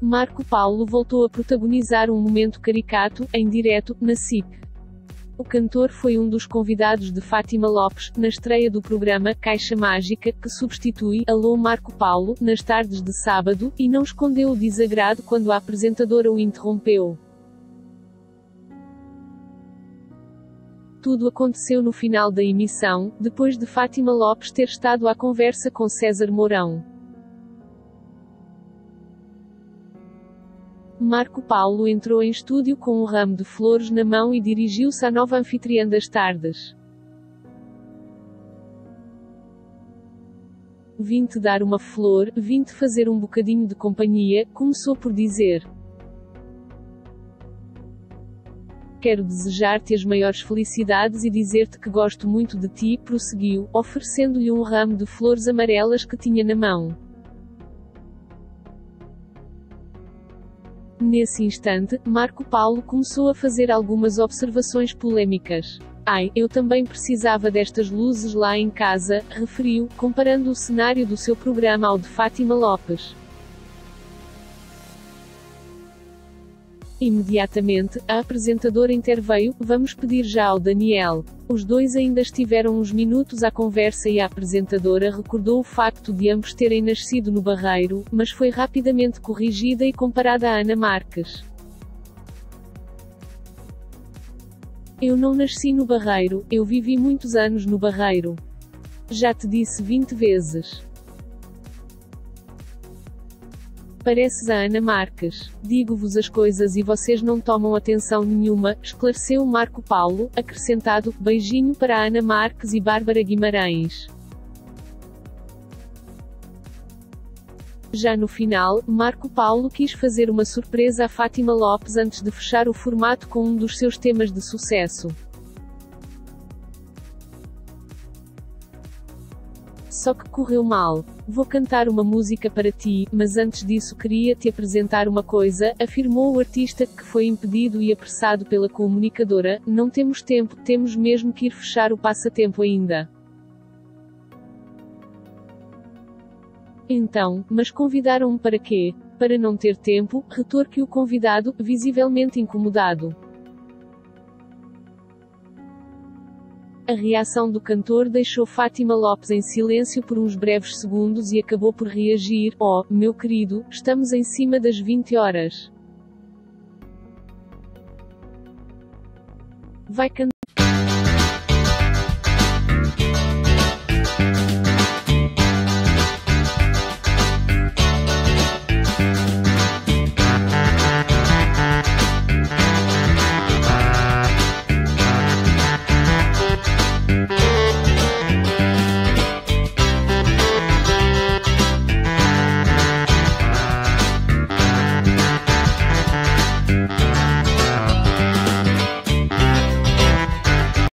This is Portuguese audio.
Marco Paulo voltou a protagonizar um momento caricato, em direto, na SIC. O cantor foi um dos convidados de Fátima Lopes, na estreia do programa Caixa Mágica, que substitui Alô Marco Paulo, nas tardes de sábado, e não escondeu o desagrado quando a apresentadora o interrompeu. Tudo aconteceu no final da emissão, depois de Fátima Lopes ter estado à conversa com César Mourão. Marco Paulo entrou em estúdio com um ramo de flores na mão e dirigiu-se à nova anfitriã das tardes. Vim-te dar uma flor, vim-te fazer um bocadinho de companhia, começou por dizer. Quero desejar-te as maiores felicidades e dizer-te que gosto muito de ti, prosseguiu, oferecendo-lhe um ramo de flores amarelas que tinha na mão. Nesse instante, Marco Paulo começou a fazer algumas observações polêmicas. Ai, eu também precisava destas luzes lá em casa, referiu, comparando o cenário do seu programa ao de Fátima Lopes. Imediatamente, a apresentadora interveio, vamos pedir já ao Daniel. Os dois ainda estiveram uns minutos à conversa e a apresentadora recordou o facto de ambos terem nascido no Barreiro, mas foi rapidamente corrigida e comparada a Ana Marques. Eu não nasci no Barreiro, eu vivi muitos anos no Barreiro. Já te disse 20 vezes. Pareces a Ana Marques. Digo-vos as coisas e vocês não tomam atenção nenhuma, esclareceu Marco Paulo, acrescentado, beijinho para Ana Marques e Bárbara Guimarães. Já no final, Marco Paulo quis fazer uma surpresa a Fátima Lopes antes de fechar o formato com um dos seus temas de sucesso. Só que correu mal. Vou cantar uma música para ti, mas antes disso queria te apresentar uma coisa, afirmou o artista, que foi impedido e apressado pela comunicadora. Não temos tempo, temos mesmo que ir fechar o passatempo ainda. Então, mas convidaram-me para quê? Para não ter tempo, retorque o convidado, visivelmente incomodado. A reação do cantor deixou Fátima Lopes em silêncio por uns breves segundos e acabou por reagir: Oh, meu querido, estamos em cima das 20 horas. Vai cantar.